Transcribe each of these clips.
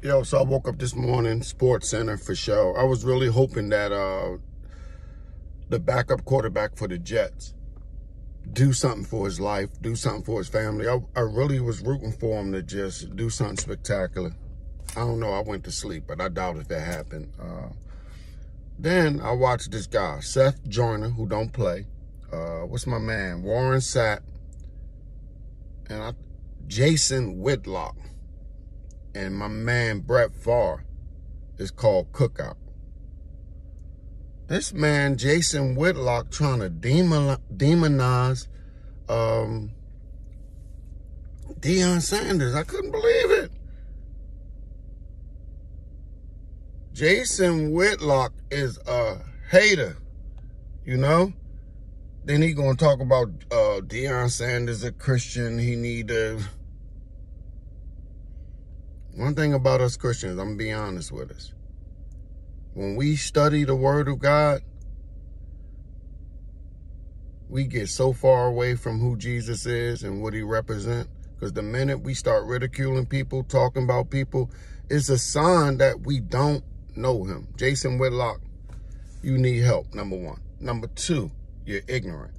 Yo, so I woke up this morning, Sports Center for show. I was really hoping that uh the backup quarterback for the Jets do something for his life, do something for his family. I, I really was rooting for him to just do something spectacular. I don't know. I went to sleep, but I doubt if that happened. Uh, then I watched this guy, Seth Joyner, who don't play. Uh, what's my man? Warren Sapp. And I, Jason Whitlock and my man Brett Favre is called Cookout. This man, Jason Whitlock, trying to demonize um, Deion Sanders. I couldn't believe it. Jason Whitlock is a hater, you know? Then he gonna talk about uh, Deion Sanders, a Christian. He need to one thing about us Christians, I'm going to be honest with us. When we study the Word of God, we get so far away from who Jesus is and what he represents. Because the minute we start ridiculing people, talking about people, it's a sign that we don't know him. Jason Whitlock, you need help, number one. Number two, you're ignorant.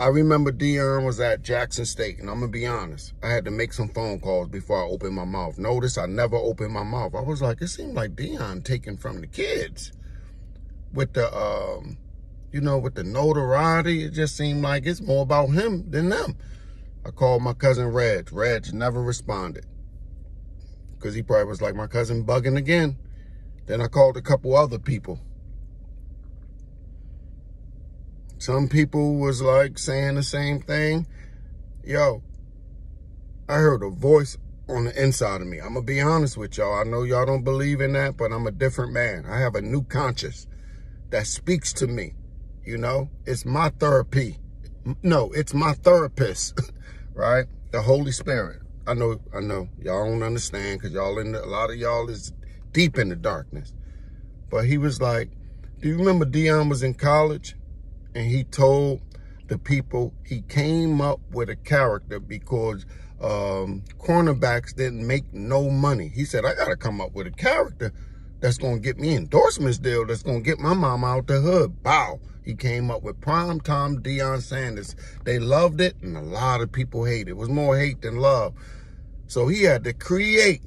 I remember Deion was at Jackson State, and I'm to be honest. I had to make some phone calls before I opened my mouth. Notice I never opened my mouth. I was like, it seemed like Deion taking from the kids. With the, um, you know, with the notoriety, it just seemed like it's more about him than them. I called my cousin Reg. Reg never responded. Because he probably was like, my cousin bugging again. Then I called a couple other people. Some people was like saying the same thing. Yo, I heard a voice on the inside of me. I'm going to be honest with y'all. I know y'all don't believe in that, but I'm a different man. I have a new conscience that speaks to me. You know, it's my therapy. No, it's my therapist, right? The Holy Spirit. I know, I know y'all don't understand because y'all in the, a lot of y'all is deep in the darkness. But he was like, do you remember Deion was in college and he told the people he came up with a character because um, cornerbacks didn't make no money. He said, I got to come up with a character that's going to get me endorsements deal that's going to get my mama out the hood. Bow. He came up with prime time Deion Sanders. They loved it, and a lot of people hated it. It was more hate than love. So he had to create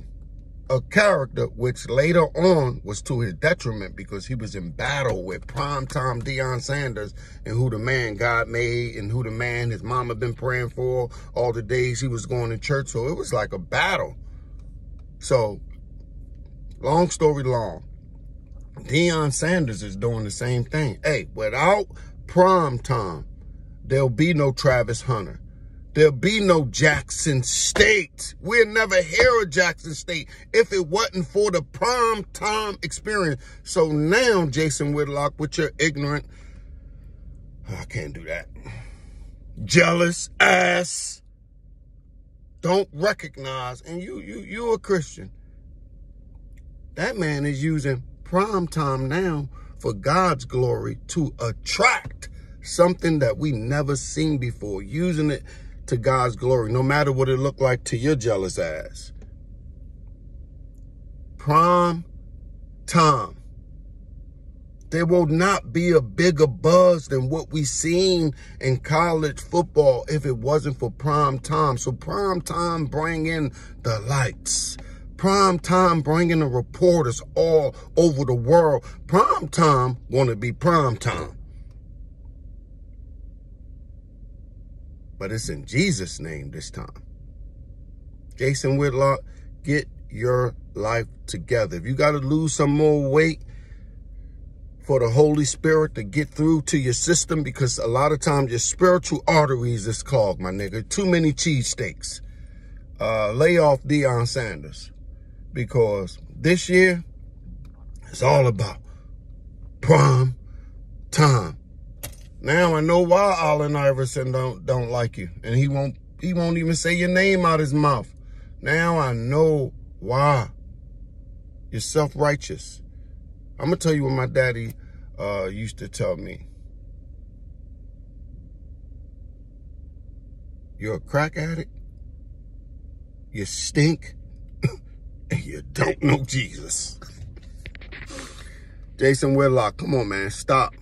a character which later on was to his detriment because he was in battle with primetime Deion Sanders and who the man God made and who the man his mama been praying for all the days he was going to church. So it was like a battle. So long story long, Deion Sanders is doing the same thing. Hey, without prime time, there'll be no Travis Hunter. There'll be no Jackson State. We'll never hear of Jackson State if it wasn't for the prime time experience. So now, Jason Whitlock, with your ignorant, oh, I can't do that. Jealous ass. Don't recognize, and you, you, you a Christian. That man is using prime time now for God's glory to attract something that we never seen before, using it to God's glory, no matter what it looked like to your jealous ass. Prime time. There will not be a bigger buzz than what we seen in college football if it wasn't for prime time. So prime time bring in the lights. Prime time bringing the reporters all over the world. Prime time want to be prime time. But it's in Jesus' name this time. Jason Whitlock, get your life together. If you got to lose some more weight for the Holy Spirit to get through to your system, because a lot of times your spiritual arteries is clogged, my nigga. Too many cheesesteaks. Uh, lay off Deion Sanders. Because this year, it's all about prime time. Now I know why Allen Iverson don't don't like you. And he won't he won't even say your name out his mouth. Now I know why. You're self-righteous. I'm gonna tell you what my daddy uh, used to tell me. You're a crack addict, you stink, and you don't know Jesus. Jason Whitlock, come on, man. Stop.